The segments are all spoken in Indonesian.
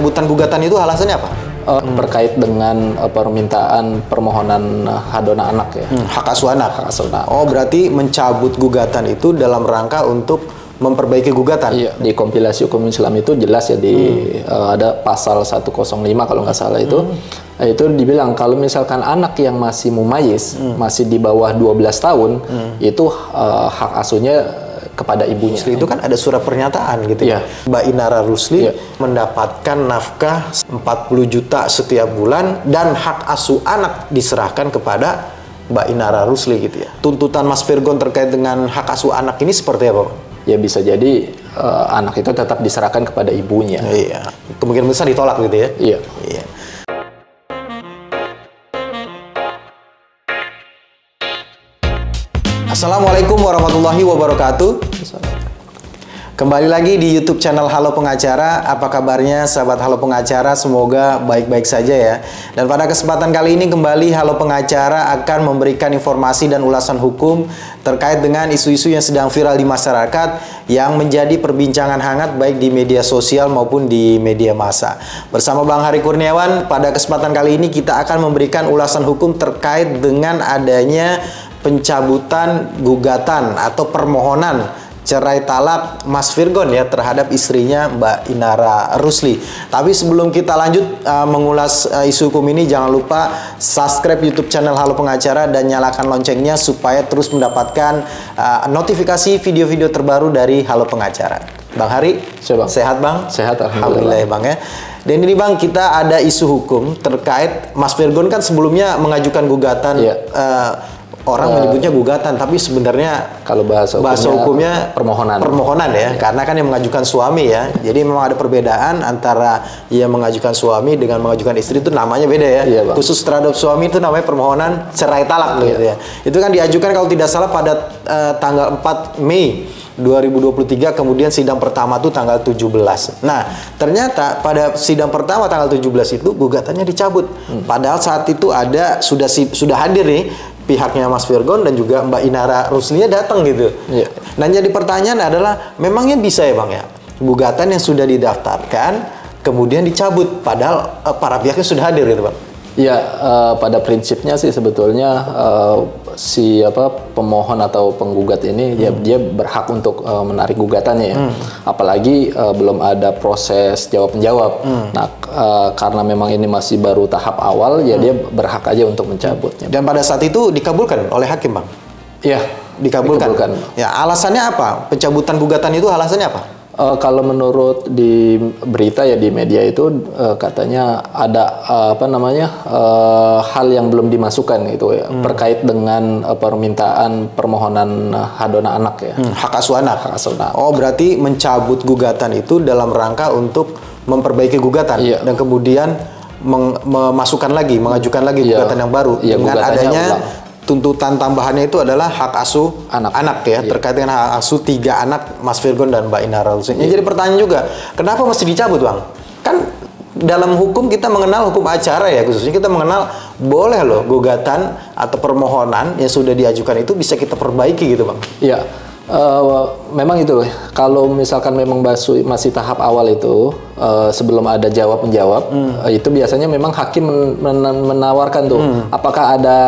pencabutan gugatan itu alasannya apa? Uh, terkait dengan uh, permintaan permohonan uh, hadona anak ya. Hmm, hak asuh anak. Hak asuh anak. Oh, berarti mencabut gugatan itu dalam rangka untuk memperbaiki gugatan. Iya, di kompilasi hukum Islam itu jelas ya di uh, ada pasal 105 kalau nggak salah itu. Nah, itu dibilang kalau misalkan anak yang masih mumayis, masih di bawah 12 tahun, itu uh, hak asuhnya kepada ibunya. Rusli itu kan ada surat pernyataan gitu Iya. ya. Mbak Inara Rusli Iya. mendapatkan nafkah 40 juta setiap bulan dan hak asuh anak diserahkan kepada Mbak Inara Rusli gitu ya. Tuntutan Mas Virgon terkait dengan hak asuh anak ini seperti apa? Ya bisa jadi uh, anak itu tetap diserahkan kepada ibunya. Iya. Kemungkinan besar ditolak gitu ya. Iya. Iya. Assalamualaikum warahmatullahi wabarakatuh. Kembali lagi di YouTube channel Halo Pengacara. Apa kabarnya sahabat Halo Pengacara? Semoga baik-baik saja ya. Dan pada kesempatan kali ini kembali Halo Pengacara akan memberikan informasi dan ulasan hukum terkait dengan isu-isu yang sedang viral di masyarakat yang menjadi perbincangan hangat baik di media sosial maupun di media massa. Bersama Bang Hari Kurniawan, pada kesempatan kali ini kita akan memberikan ulasan hukum terkait dengan adanya pencabutan gugatan atau permohonan cerai talak Mas Virgon ya terhadap istrinya Mbak Inara Rusli. Tapi sebelum kita lanjut uh, mengulas uh, isu hukum ini jangan lupa subscribe YouTube channel Halo Pengacara dan nyalakan loncengnya supaya terus mendapatkan uh, notifikasi video-video terbaru dari Halo Pengacara. Bang Hari, Siap, Bang. sehat Bang? Sehat, Alhamdulillah Alhamdulillah. ya Bang ya. Dan ini Bang kita ada isu hukum terkait Mas Virgon kan sebelumnya mengajukan gugatan Iya. uh, orang menyebutnya gugatan tapi sebenarnya Kalau bahasa hukumnya, bahasa hukumnya permohonan. permohonan ya karena kan yang mengajukan suami ya jadi memang ada perbedaan antara yang mengajukan suami dengan mengajukan istri itu namanya beda ya Iya, Bang. khusus terhadap suami itu namanya permohonan cerai talak gitu ya itu kan diajukan kalau tidak salah pada eh, tanggal 4 Mei 2023 kemudian sidang pertama itu tanggal 17. Nah, ternyata pada sidang pertama tanggal 17 itu gugatannya dicabut. Padahal saat itu ada sudah sudah hadir nih pihaknya Mas Virgon dan juga Mbak Inara Ruslia datang gitu. Iya. Nah, jadi pertanyaan adalah memangnya bisa ya, Bang ya? Gugatan yang sudah didaftarkan kemudian dicabut padahal eh, para pihaknya sudah hadir gitu, Bang. Ya, eh, pada prinsipnya sih sebetulnya eh, si apa pemohon atau penggugat ini dia dia berhak untuk eh, menarik gugatannya ya. Apalagi eh, belum ada proses jawab menjawab. Nah, eh, karena memang ini masih baru tahap awal, ya dia berhak aja untuk mencabutnya. Dan pada saat itu dikabulkan oleh hakim, Bang. Ya, dikabulkan. dikabulkan. Ya, alasannya apa? Pencabutan gugatan itu alasannya apa? Eh, kalau menurut di berita ya di media itu eh, katanya ada eh, apa namanya eh, hal yang belum dimasukkan gitu ya terkait dengan eh, permintaan permohonan eh, hadona anak ya. Hmm, hak asuh anak. Hak asuh anak. Oh, berarti mencabut gugatan itu dalam rangka untuk memperbaiki gugatan Iya. dan kemudian meng- memasukkan lagi, mengajukan lagi Iya. gugatan yang baru Iya, dengan adanya ulang. Tuntutan tambahannya itu adalah hak asuh Anak. ya terkait dengan hak asuh tiga anak Mas Virgon dan Mbak Inara Rusli. Ya, Jadi pertanyaan juga, kenapa mesti dicabut, Bang? Kan dalam hukum kita mengenal hukum acara ya khususnya kita mengenal boleh loh gugatan atau permohonan yang sudah diajukan itu bisa kita perbaiki gitu, Bang. Iya. Eh, memang itu. Kalau misalkan memang basu masih tahap awal itu eh, sebelum ada jawab menjawab eh, itu biasanya memang hakim men- men- menawarkan tuh. Apakah ada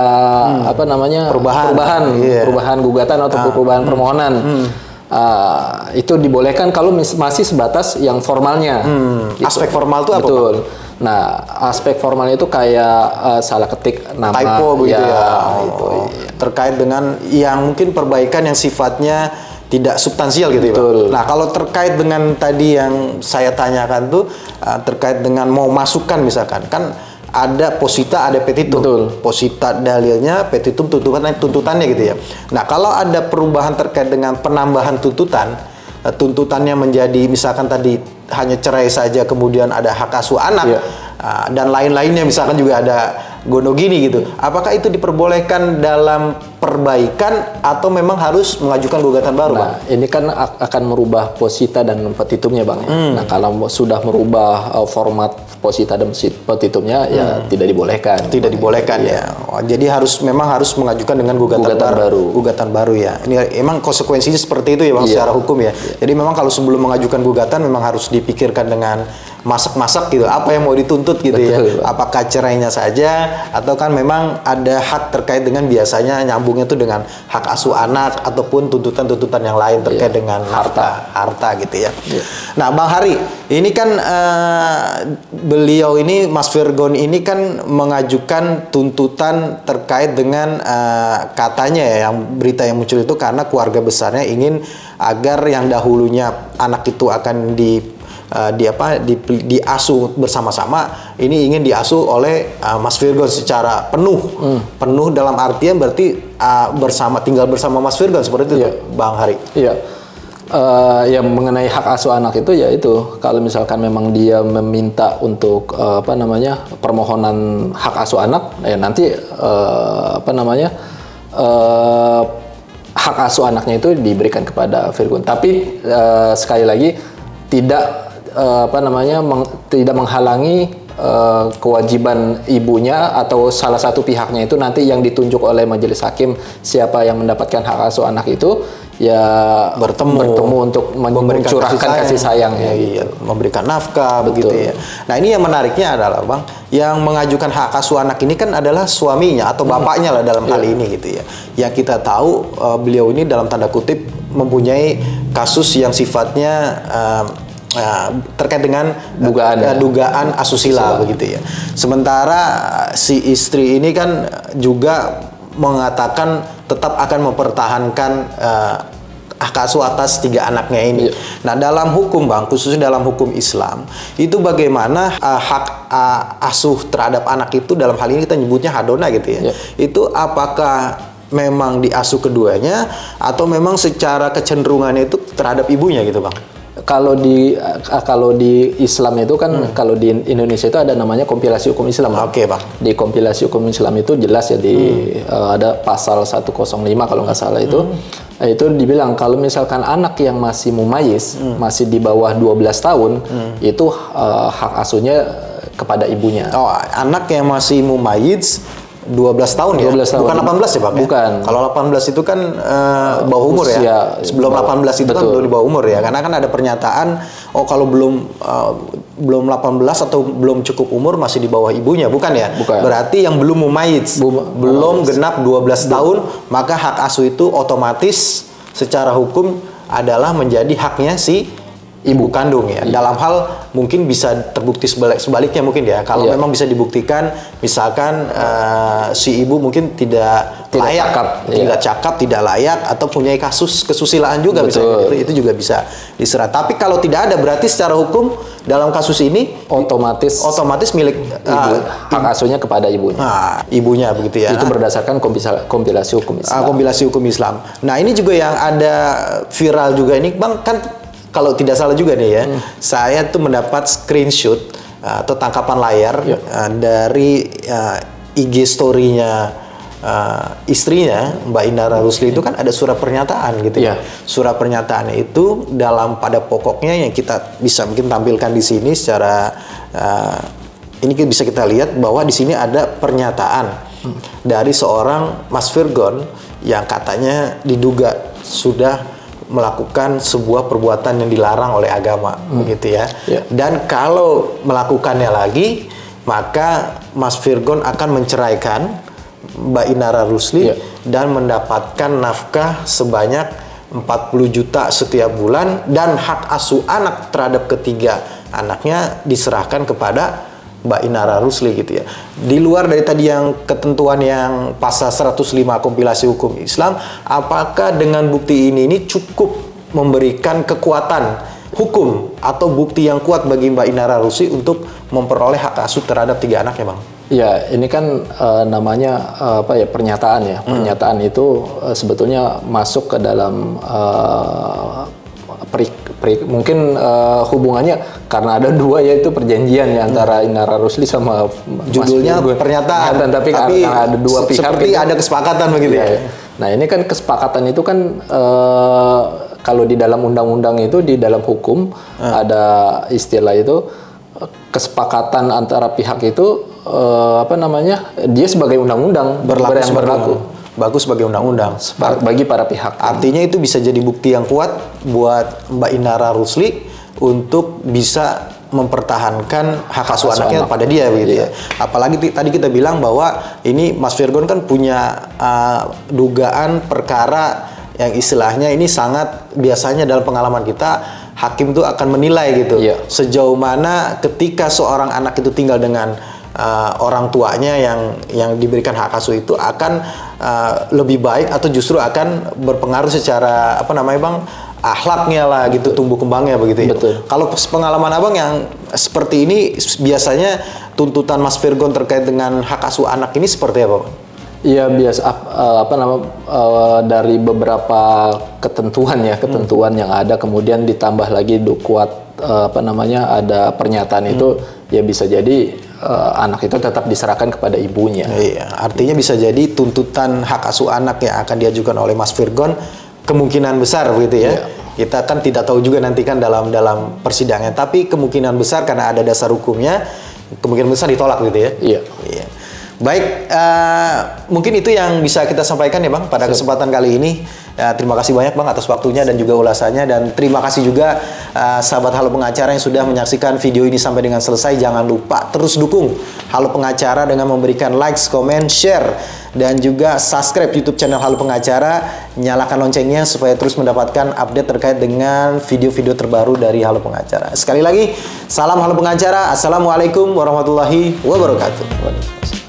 apa namanya Perubahan. perubahan Iya. perubahan gugatan atau perubahan permohonan. Ah, itu dibolehkan kalau masih sebatas yang formalnya. Gitu. Aspek formal itu apa, betul nah aspek formal itu kayak eh, salah ketik nama typo begitu ya, itu Oh, terkait dengan yang mungkin perbaikan yang sifatnya tidak substansial gitu ya Pak? Nah kalau terkait dengan tadi yang saya tanyakan tuh uh, terkait dengan mau masukkan misalkan kan ada posita ada petitum. Betul. Posita dalilnya, petitum tuntutannya tuntutannya gitu ya. Nah kalau ada perubahan terkait dengan penambahan tuntutan, uh, tuntutannya menjadi misalkan tadi hanya cerai saja kemudian ada hak asuh anak Iya. uh, dan lain-lainnya misalkan juga ada Gono gini gitu. Apakah itu diperbolehkan dalam perbaikan atau memang harus mengajukan gugatan baru, Bang? Nah, ini kan ak- akan merubah posita dan petitumnya, Bang. Hmm. Nah, kalau sudah merubah uh, format posita dan si- petitumnya, ya tidak dibolehkan. Hmm. Tidak dibolehkan ya. Oh, jadi harus memang harus mengajukan dengan gugatan, Gugatan baru. Gugatan baru ya. Ini emang konsekuensinya seperti itu ya Bang Iya. secara hukum ya. Jadi memang kalau sebelum mengajukan gugatan memang harus dipikirkan dengan masak-masak gitu. Apa yang mau dituntut gitu ya. Betul, Bang. Apakah cerainya saja atau kan memang ada hak terkait dengan biasanya nyambungnya itu dengan hak asuh anak ataupun tuntutan-tuntutan yang lain terkait Iya. dengan harta harta gitu ya. Iya. Nah, Bang Hari, ini kan eh, beliau ini Mas Virgon ini kan mengajukan tuntutan terkait dengan eh, katanya ya yang berita yang muncul itu karena keluarga besarnya ingin agar yang dahulunya anak itu akan di eh, di apa di, diasuh bersama-sama ini ingin diasuh oleh eh, Mas Virgon secara penuh penuh dalam artian berarti eh, bersama tinggal bersama Mas Virgon seperti itu Iya. Bang Hari Iya. Eh, yang mengenai hak asuh anak itu ya itu. Kalau misalkan memang dia meminta untuk eh, apa namanya permohonan hak asuh anak ya nanti eh, apa namanya eh, hak asuh anaknya itu diberikan kepada Virgun tapi eh, sekali lagi tidak eh, apa namanya meng- tidak menghalangi eh, kewajiban ibunya atau salah satu pihaknya itu nanti yang ditunjuk oleh majelis hakim siapa yang mendapatkan hak asuh anak itu ya bertemu bertemu untuk men- mencurahkan kasih sayang, ya, ya, iya, memberikan nafkah begitu ya. Nah ini yang menariknya adalah bang, yang mengajukan hak asuh anak ini kan adalah suaminya atau bapaknya lah dalam hal ini gitu ya. Yang kita tahu eh, beliau ini dalam tanda kutip mempunyai kasus yang sifatnya eh, eh, terkait dengan Dugaan, ya. dugaan asusila begitu ya. Sementara si istri ini kan juga mengatakan tetap akan mempertahankan hak asuh atas tiga anaknya ini. Iya. Nah, dalam hukum Bang, khususnya dalam hukum Islam, itu bagaimana eh, hak eh, asuh terhadap anak itu dalam hal ini kita nyebutnya hadona gitu ya. Iya. Itu apakah memang diasuh keduanya atau memang secara kecenderungannya itu terhadap ibunya gitu, Bang? Kalau di eh, kalau di Islam itu kan Hmm. kalau di Indonesia itu ada namanya kompilasi hukum Islam. Bang. Oke, Bang. Di kompilasi hukum Islam itu jelas ya di eh, ada pasal 105 kalau nggak salah itu Eh, itu dibilang kalau misalkan anak yang masih mumayis masih di bawah 12 tahun itu eh, hak asuhnya kepada ibunya. Oh, anak yang masih mumayyiz 12 tahun ya? 12 tahun. Bukan 18 ya, Pak? Bukan. Kalau 18 itu kan eh, bawah umur ya. Usia Sebelum bawah. 18 itu kan Betul. belum di bawah umur ya. Karena kan ada pernyataan oh kalau belum eh, belum 18 atau belum cukup umur masih di bawah ibunya, bukan ya? Bukan. Berarti yang belum mumayyiz, Belum- belum genap 12 tahun, maka hak asuh itu otomatis secara hukum adalah menjadi haknya si ibu kandung ya. Dalam hal mungkin bisa terbukti sebalik sebaliknya mungkin ya. Kalau Iya. memang bisa dibuktikan misalkan eh, si ibu mungkin tidak, Tidak layak, cakap, iya. tidak cakap, tidak layak atau punya kasus kesusilaan juga Betul. misalnya itu, itu juga bisa diserah. Tapi kalau tidak ada berarti secara hukum dalam kasus ini Otomatis otomatis milik ibu, ah, hak asuhnya kepada ibunya. nah, ibunya begitu ya. Itu berdasarkan kompilasi hukum Islam. kompilasi hukum Islam. Nah ini juga yang ada viral juga ini, bang kan kalau tidak salah juga nih ya, saya tuh mendapat screenshot uh, atau tangkapan layar Ya. uh, dari uh, IG story-nya uh, istrinya Mbak Indara Rusli itu kan ada surat pernyataan gitu ya. Iya. Surat pernyataannya itu dalam pada pokoknya yang kita bisa mungkin tampilkan di sini secara uh, ini bisa kita lihat bahwa di sini ada pernyataan dari seorang Mas Virgon yang katanya diduga sudah melakukan sebuah perbuatan yang dilarang oleh agama begitu ya. Ya. Dan kalau melakukannya lagi maka Mas Virgon akan menceraikan Mbak Inara Rusli Ya. dan mendapatkan nafkah sebanyak 40 juta setiap bulan dan hak asuh anak terhadap ketiga anaknya diserahkan kepada Mbak Inara Rusli gitu ya. Di luar dari tadi yang ketentuan yang pasal 105 kompilasi hukum Islam, apakah dengan bukti ini ini cukup memberikan kekuatan hukum atau bukti yang kuat bagi Mbak Inara Rusli untuk memperoleh hak asuh terhadap tiga anaknya, Bang? Ya, ini kan eh, namanya eh, apa ya pernyataan ya. Pernyataan itu eh, sebetulnya masuk ke dalam eh, peri- Pri- mungkin eh, hubungannya karena ada dua yaitu perjanjian ya antara Inara Rusli sama Mas Judulnya Firgun. pernyataan, tapi, karena ada dua se- pihak seperti gitu. ada kesepakatan begitu ya. Iya. Nah ini kan kesepakatan itu kan eh, kalau di dalam undang-undang itu di dalam hukum Ah. ada istilah itu kesepakatan antara pihak itu eh, apa namanya dia sebagai undang-undang Berlaku berlaku bagus sebagai undang-undang. bagi para pihak. Artinya itu bisa jadi bukti yang kuat buat Mbak Inara Rusli untuk bisa mempertahankan hak asuh anaknya pada dia begitu ya. Apalagi tadi kita bilang bahwa ini Mas Virgon kan punya uh, dugaan perkara yang istilahnya ini sangat biasanya dalam pengalaman kita hakim itu akan menilai gitu Iya. sejauh mana ketika seorang anak itu tinggal dengan uh, orang tuanya yang yang diberikan hak asuh itu akan uh, lebih baik atau justru akan berpengaruh secara apa namanya bang akhlaknya lah gitu tumbuh kembangnya begitu ya. Betul. Kalau pengalaman abang yang seperti ini biasanya tuntutan Mas Virgon terkait dengan hak asuh anak ini seperti apa? Bang? Iya biasa eh, apa nama dari beberapa ketentuan ya ketentuan yang ada kemudian ditambah lagi kuat apa namanya ada pernyataan itu ya bisa jadi eh, anak itu tetap diserahkan kepada ibunya. Iya, artinya bisa jadi tuntutan hak asuh anak yang akan diajukan oleh Mas Virgon kemungkinan besar begitu ya. Kita kan tidak tahu juga nanti kan dalam dalam persidangan, tapi kemungkinan besar karena ada dasar hukumnya, kemungkinan besar ditolak gitu ya. Iya. Iya. Baik, eh, mungkin itu yang bisa kita sampaikan ya Bang pada kesempatan kali ini. Ya, terima kasih banyak Bang atas waktunya dan juga ulasannya dan terima kasih juga eh, sahabat Halo Pengacara yang sudah menyaksikan video ini sampai dengan selesai. Jangan lupa terus dukung Halo Pengacara dengan memberikan likes, comment, share dan juga subscribe YouTube channel Halo Pengacara. Nyalakan loncengnya supaya terus mendapatkan update terkait dengan video-video terbaru dari Halo Pengacara. Sekali lagi, salam Halo Pengacara. Assalamualaikum warahmatullahi wabarakatuh.